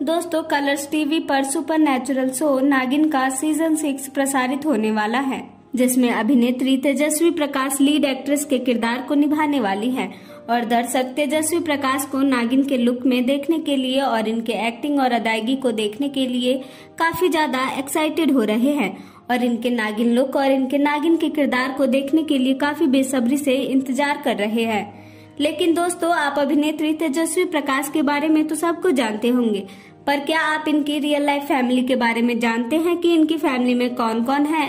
दोस्तों Colors TV पर super natural show Naagin का सीज़न सिक्स प्रसारित होने वाला है, जिसमें अभिनेत्री तेजस्वी प्रकाश लीड एक्ट्रेस के किरदार को निभाने वाली है और दर्शक तेजस्वी प्रकाश को नागिन के लुक में देखने के लिए और इनके एक्टिंग और अदायगी को देखने के लिए काफ़ी ज़्यादा एक्साइटेड हो रहे हैं और इनके नागिन लुक और इनके नागिन के किरदार को देखने के लिए काफ़ी बेसब्री से इंतज़ार कर रहे हैं। लेकिन दोस्तों, आप अभिनेत्री तेजस्वी प्रकाश के बारे में तो सबको जानते होंगे, पर क्या आप इनकी रियल लाइफ फैमिली के बारे में जानते हैं कि इनकी फैमिली में कौन कौन है?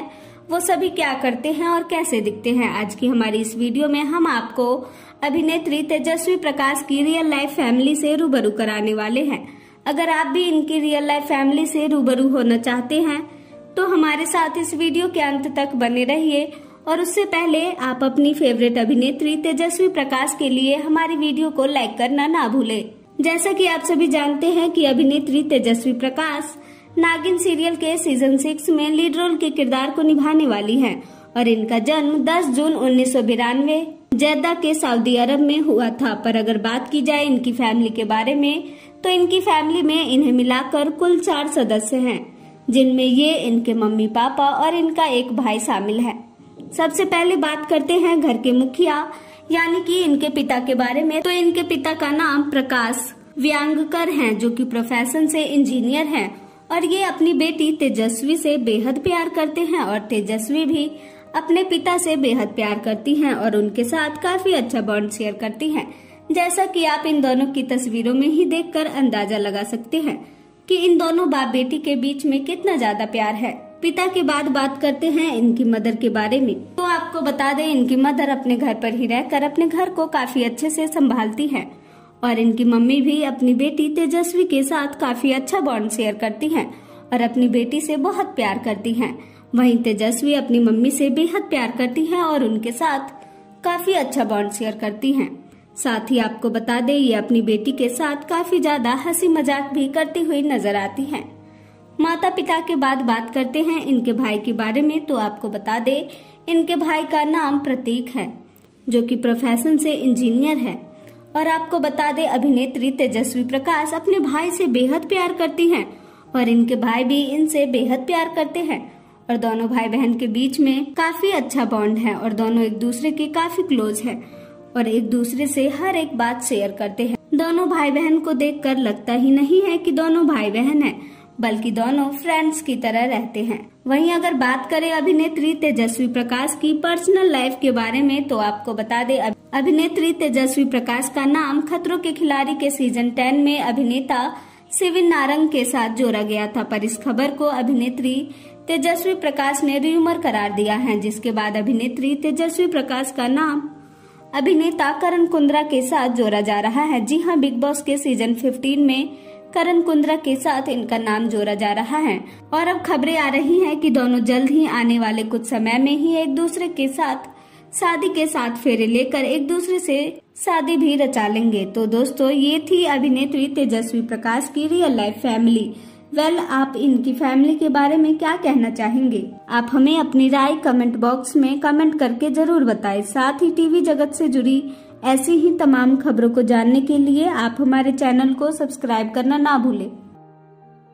वो सभी क्या करते हैं और कैसे दिखते हैं? आज की हमारी इस वीडियो में हम आपको अभिनेत्री तेजस्वी प्रकाश की रियल लाइफ फैमिली से रूबरू कराने वाले हैं। अगर आप भी इनकी रियल लाइफ फैमिली से रूबरू होना चाहते हैं तो हमारे साथ इस वीडियो के अंत तक बने रहिए। और उससे पहले आप अपनी फेवरेट अभिनेत्री तेजस्वी प्रकाश के लिए हमारी वीडियो को लाइक करना ना भूले। जैसा कि आप सभी जानते हैं कि अभिनेत्री तेजस्वी प्रकाश नागिन सीरियल के सीज़न सिक्स में लीड रोल के किरदार को निभाने वाली हैं और इनका जन्म 10 जून उन्नीस सौ जद्दा के सऊदी अरब में हुआ था। पर अगर बात की जाए इनकी फैमिली के बारे में तो इनकी फैमिली में इन्हें मिलाकर कुल चार सदस्य हैं, जिनमें ये इनके मम्मी पापा और इनका एक भाई शामिल है। सबसे पहले बात करते हैं घर के मुखिया, यानी कि इनके पिता के बारे में। तो इनके पिता का नाम प्रकाश व्यांगकर हैं, जो कि प्रोफेशन से इंजीनियर हैं। और ये अपनी बेटी तेजस्वी से बेहद प्यार करते हैं और तेजस्वी भी अपने पिता से बेहद प्यार करती हैं और उनके साथ काफ़ी अच्छा बॉन्ड शेयर करती हैं। जैसा कि आप इन दोनों की तस्वीरों में ही देखकर अंदाज़ा लगा सकते हैं कि इन दोनों बाप बेटी के बीच में कितना ज़्यादा प्यार है। पिता के बाद बात करते हैं इनकी मदर के बारे में। तो आपको बता दें, इनकी मदर अपने घर पर ही रहकर अपने घर को काफ़ी अच्छे से संभालती है। और इनकी मम्मी भी अपनी बेटी तेजस्वी के साथ काफ़ी अच्छा बॉन्ड शेयर करती हैं और अपनी बेटी से बहुत प्यार करती हैं। वहीं तेजस्वी अपनी मम्मी से बेहद प्यार करती हैं और उनके साथ काफ़ी अच्छा बॉन्ड शेयर करती हैं। साथ ही आपको बता दें, ये अपनी बेटी के साथ काफ़ी ज़्यादा हँसी मज़ाक भी करती हुई नज़र आती हैं। माता पिता के बाद बात करते हैं इनके भाई के बारे में तो आपको बता दे, इनके भाई का नाम प्रतीक है, जो कि प्रोफेशन से इंजीनियर है। और आपको बता दे, अभिनेत्री तेजस्वी प्रकाश अपने भाई से बेहद प्यार करती हैं और इनके भाई भी इनसे बेहद प्यार करते हैं। और दोनों भाई बहन के बीच में काफ़ी अच्छा बॉन्ड है और दोनों एक दूसरे के काफ़ी क्लोज है और एक दूसरे से हर एक बात शेयर करते हैं। दोनों भाई बहन को देखकर लगता ही नहीं है कि दोनों भाई बहन हैं। बल्कि दोनों फ्रेंड्स की तरह रहते हैं। वहीं अगर बात करें अभिनेत्री तेजस्वी प्रकाश की पर्सनल लाइफ के बारे में तो आपको बता दें अभिनेत्री तेजस्वी प्रकाश का नाम खतरों के खिलाड़ी के सीज़न टेन में अभिनेता सिविन नारंग के साथ जोड़ा गया था। पर इस खबर को अभिनेत्री तेजस्वी प्रकाश ने र्यूमर करार दिया है, जिसके बाद अभिनेत्री तेजस्वी प्रकाश का नाम अभिनेता करण कुंद्रा के साथ जोड़ा जा रहा है। जी हाँ बिग बॉस के सीज़न 15 में करण कुंद्रा के साथ इनका नाम जोड़ा जा रहा है। और अब खबरें आ रही हैं कि दोनों जल्द ही आने वाले कुछ समय में ही एक दूसरे के साथ, शादी के साथ फेरे लेकर एक दूसरे से शादी भी रचा लेंगे। तो दोस्तों, ये थी अभिनेत्री तेजस्वी प्रकाश की real life family well well, आप इनकी फैमिली के बारे में क्या कहना चाहेंगे? आप हमें अपनी राय कमेंट बॉक्स में कमेंट करके ज़रूर बताएँ। साथ ही टीवी जगत से जुड़ी ऐसी ही तमाम खबरों को जानने के लिए आप हमारे चैनल को सब्सक्राइब करना ना भूलें।